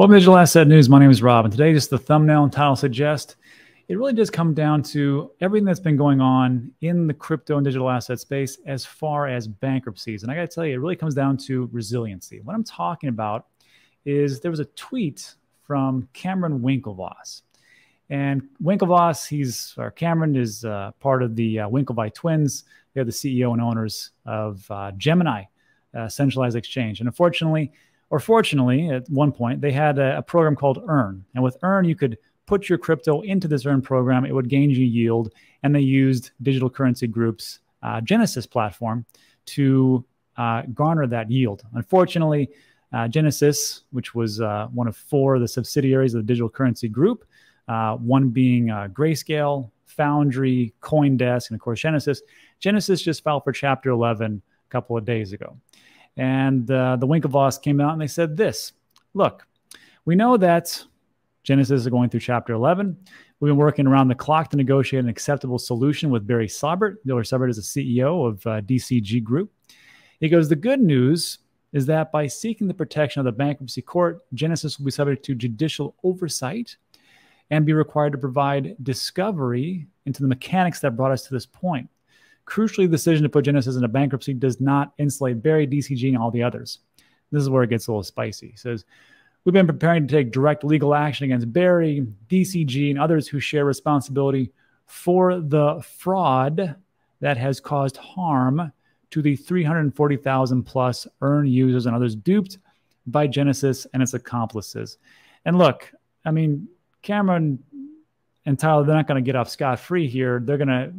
Welcome to Digital Asset News. My name is Rob, and today, just the thumbnail and title suggest, it really does come down to everything that's been going on in the crypto and digital asset space as far as bankruptcies. And I got to tell you, it really comes down to resiliency. What I'm talking about is there was a tweet from Cameron Winklevoss. And Winklevoss, he's or Cameron is uh, part of the uh, Winklevi twins. They're the CEO and owners of uh, Gemini, uh, centralized exchange. And unfortunately, or fortunately, at one point, they had a, a, program called Earn. And with Earn, you could put your crypto into this Earn program. It would gain you yield. And they used Digital Currency Group's uh, Genesis platform to uh, garner that yield. Unfortunately, uh, Genesis, which was uh, one of four of the subsidiaries of the Digital Currency Group, uh, one being uh, Grayscale, Foundry, Coindesk, and of course Genesis. Genesis just filed for Chapter 11 a couple of days ago. And uh, the Winklevoss came out and they said this Look, we know that Genesis is going through Chapter 11. We've been working around the clock to negotiate an acceptable solution with Barry Silbert. Barry Silbert is the CEO of uh, DCG Group. He goes, The good news is that by seeking the protection of the bankruptcy court, Genesis will be subject to judicial oversight and be required to provide discovery into the mechanics that brought us to this point. Crucially, the decision to put Genesis into bankruptcy does not insulate Barry, DCG, and all the others. This is where it gets a little spicy. Says, We've been preparing to take direct legal action against Barry, DCG, and others who share responsibility for the fraud that has caused harm to the 340,000 plus earn users and others duped by Genesis and its accomplices. And look, I mean, Cameron and Tyler, they're not going to get off scot free here. They're going to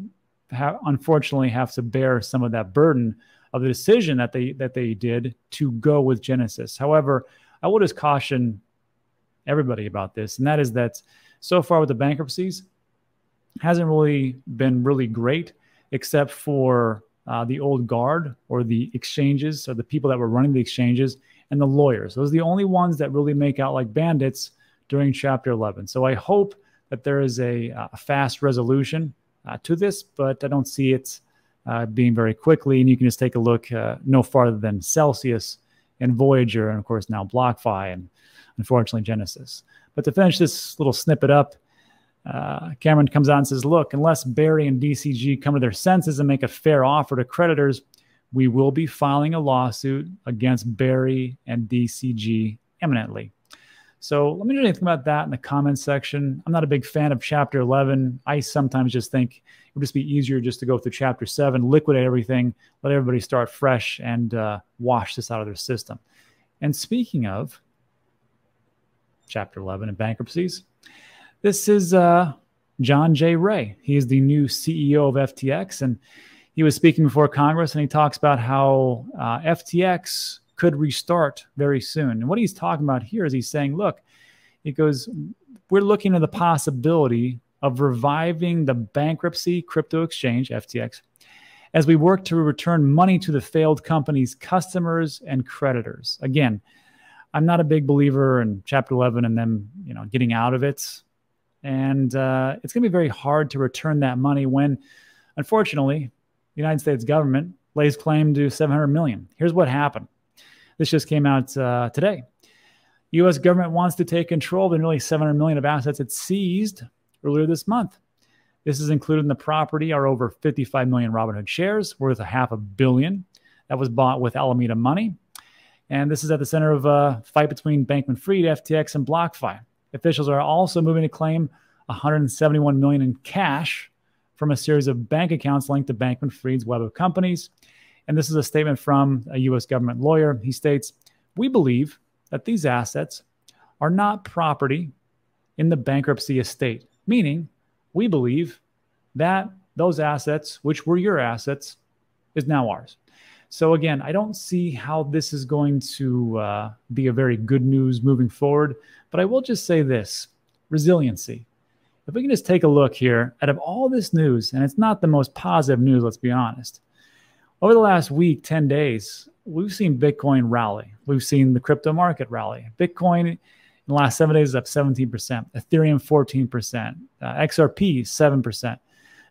unfortunately have to bear some of that burden of the decision that they that they did to go with Genesis. However, I will just caution everybody about this, and that is that so far with the bankruptcies hasn't really been really great, except for uh, the old guard or the exchanges or the people that were running the exchanges and the lawyers. Those are the only ones that really make out like bandits during Chapter 11. So I hope that there is a, a fast resolution to this, but I don't see it uh, being very quickly. And you can just take a look uh, no farther than Celsius and Voyager, and of course now BlockFi and unfortunately Genesis. But to finish this little snippet up, uh, Cameron comes out and says, Look, unless Barry and DCG come to their senses and make a fair offer to creditors, we will be filing a lawsuit against Barry and DCG imminently. So let me know anything about that in the comments section. I'm not a big fan of chapter 11. I sometimes just think it would just be easier just to go through chapter 7, liquidate everything, let everybody start fresh, and uh, wash this out of their system. And speaking of chapter 11 and bankruptcies, this is uh, John J. Ray. He is the new CEO of FTX. And he was speaking before Congress and he talks about how uh, FTX could restart very soon. And what he's talking about here is he's saying, look, he goes, we're looking at the possibility of reviving the bankruptcy crypto exchange, FTX, as we work to return money to the failed company's customers and creditors. Again, I'm not a big believer in Chapter 11 and them, you know, getting out of it. And uh, it's going to be very hard to return that money when, unfortunately, the United States government lays claim to 700 million. Here's what happened. This just came out uh, today. U.S. government wants to take control of the nearly 700 million of assets it seized earlier this month. This is included in the property are over 55 million Robinhood shares worth a half a billion that was bought with Alameda money. And this is at the center of a fight between Bankman Fried, FTX, and BlockFi. Officials are also moving to claim 171 million in cash from a series of bank accounts linked to Bankman Fried's web of companies. And this is a statement from a U.S. government lawyer. He states, We believe that these assets are not property in the bankruptcy estate, meaning we believe that those assets, which were your assets, is now ours. So again, I don't see how this is going to uh, be a very good news moving forward. But I will just say this resiliency. If we can just take a look here, out of all this news, and it's not the most positive news, let's be honest, over the last week, 10 days, we've seen Bitcoin rally. We've seen the crypto market rally. Bitcoin in the last seven days is up 17%, Ethereum 14%, uh, XRP 7%.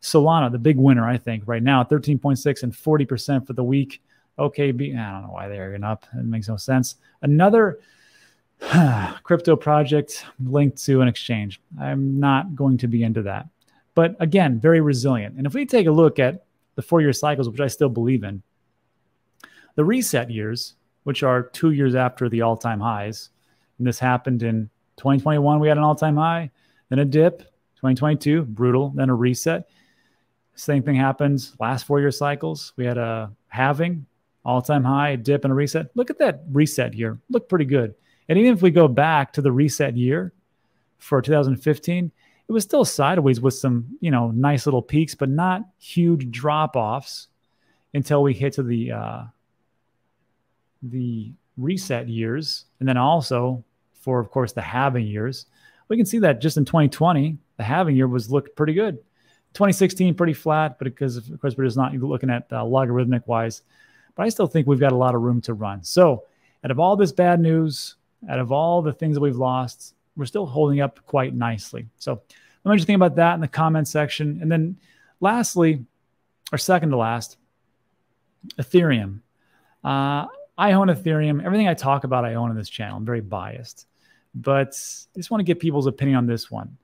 Solana, the big winner, I think, right now, 13.6 and 40% for the week. OKB, I don't know why they're going up. It makes no sense. Another crypto project linked to an exchange. I'm not going to be into that. But again, very resilient. And if we take a look at the four year cycles, which I still believe in, the reset years, which are two years after the all time highs, and this happened in 2021, we had an all time high, then a dip, 2022, brutal, then a reset. Same thing happens last four year cycles. We had a halving, all time high, dip, and a reset. Look at that reset here. Look pretty good. And even if we go back to the reset year for 2015, it was still sideways with some, you know, nice little peaks, but not huge drop offs until we hit to the uh, the reset years, and then also for, of course, the halving years. We can see that just in 2020, the halving year was looked pretty good. 2016 pretty flat, but because of course we're just not looking at uh, logarithmic wise. But I still think we've got a lot of room to run. So, out of all this bad news, out of all the things that we've lost, we're still holding up quite nicely. So let me just think about that in the comment section. And then lastly, or second to last, Ethereum. Uh, I own Ethereum. Everything I talk about, I own on this channel. I'm very biased, but I just want to get people's opinion on this one.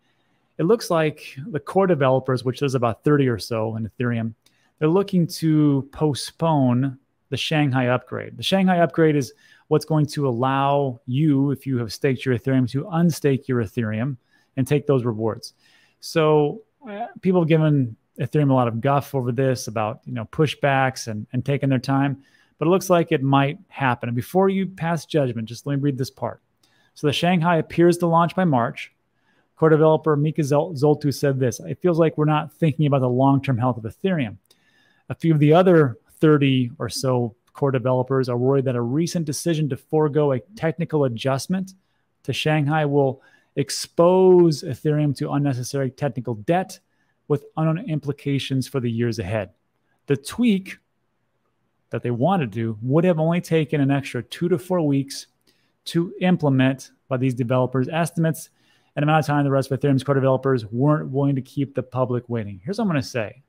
It looks like the core developers, which there's about 30 or so in Ethereum, they're looking to postpone the Shanghai upgrade. The Shanghai upgrade is what's going to allow you, if you have staked your Ethereum, to unstake your Ethereum and take those rewards. So uh, people have given Ethereum a lot of guff over this about you know pushbacks and, and taking their time, but it looks like it might happen. And before you pass judgment, just let me read this part. So the Shanghai appears to launch by March. Core developer Micah Zoltu said this It feels like we're not thinking about the long term health of Ethereum. A few of the other 30 or so core developers are worried that a recent decision to forego a technical adjustment to Shanghai will expose Ethereum to unnecessary technical debt with unknown implications for the years ahead. The tweak that they want to do would have only taken an extra two to four weeks to implement by these developers. Estimates an amount of time the rest of Ethereum's core developers weren't willing to keep the public waiting. Here's what I'm going to say.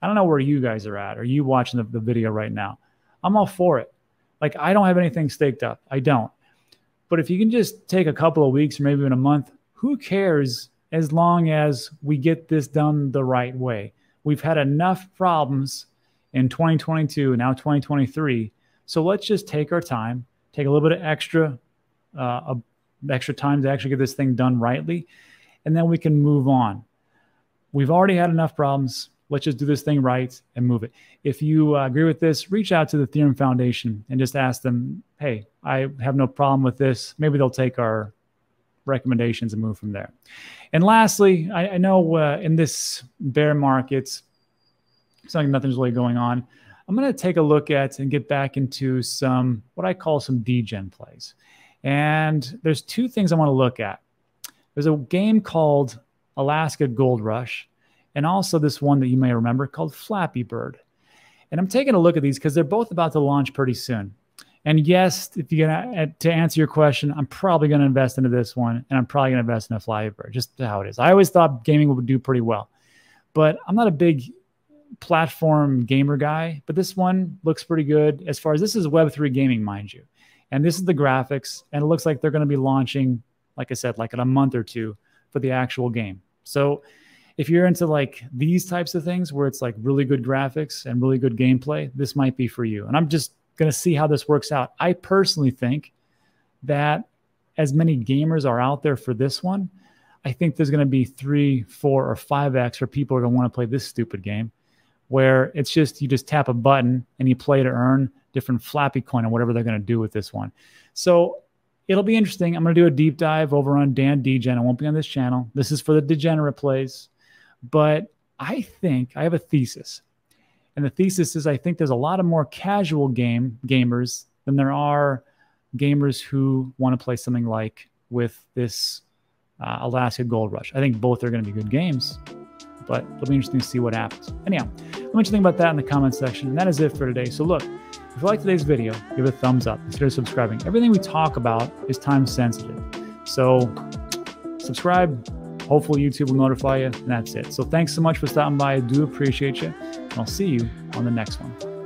I don't know where you guys are at. Are you watching the, the video right now? I'm all for it. Like I don't have anything staked up. I don't. But if you can just take a couple of weeks or maybe even a month, who cares as long as we get this done the right way? We've had enough problems in 2022 and now 2023. So let's just take our time, take a little bit of extra, uh, extra time to actually get this thing done rightly, and then we can move on. We've already had enough problems. Let's just do this thing right and move it. If you uh, agree with this, reach out to the Ethereum Foundation and just ask them, hey, I have no problem with this. Maybe they'll take our recommendations and move from there. And lastly, I, I know uh, in this bear market, it's like nothing's really going on. I'm going to take a look at and get back into some what I call some degen plays. And there's two things I want to look at. There's a game called Alaska Gold Rush and also this one that you may remember called Flappy Bird. And I'm taking a look at these because they're both about to launch pretty soon. And yes, if you're gonna uh, to answer your question, I'm probably gonna invest into this one, and I'm probably gonna invest in a Flappy Bird, just how it is. I always thought gaming would do pretty well, but I'm not a big platform gamer guy. But this one looks pretty good as far as this is Web3 gaming, mind you, and this is the graphics, and it looks like they're gonna be launching, like I said, like in a month or two for the actual game. So if you're into like these types of things where it's like really good graphics and really good gameplay, this might be for you. And I'm just going to see how this works out. I personally think that as many gamers are out there for this one, I think there's going to be three, four, or five X where people are going to want to play this stupid game where it's just you just tap a button and you play to earn different flappy coin or whatever they're going to do with this one. So it'll be interesting. I'm going to do a deep dive over on Dan Degen. I won't be on this channel. This is for the degenerate plays. But I think I have a thesis. And the thesis is I think there's a lot of more casual game gamers than there are gamers who want to play something like with this uh, Alaska Gold Rush. I think both are going to be good games, but it'll be interesting to see what happens. Anyhow, let me just think about that in the comment section. And that is it for today. So look, if you like today's video, give it a thumbs up. Consider subscribing. Everything we talk about is time sensitive. So subscribe, Hopefully, YouTube will notify you, and that's it. So, thanks so much for stopping by. I do appreciate you, and I'll see you on the next one.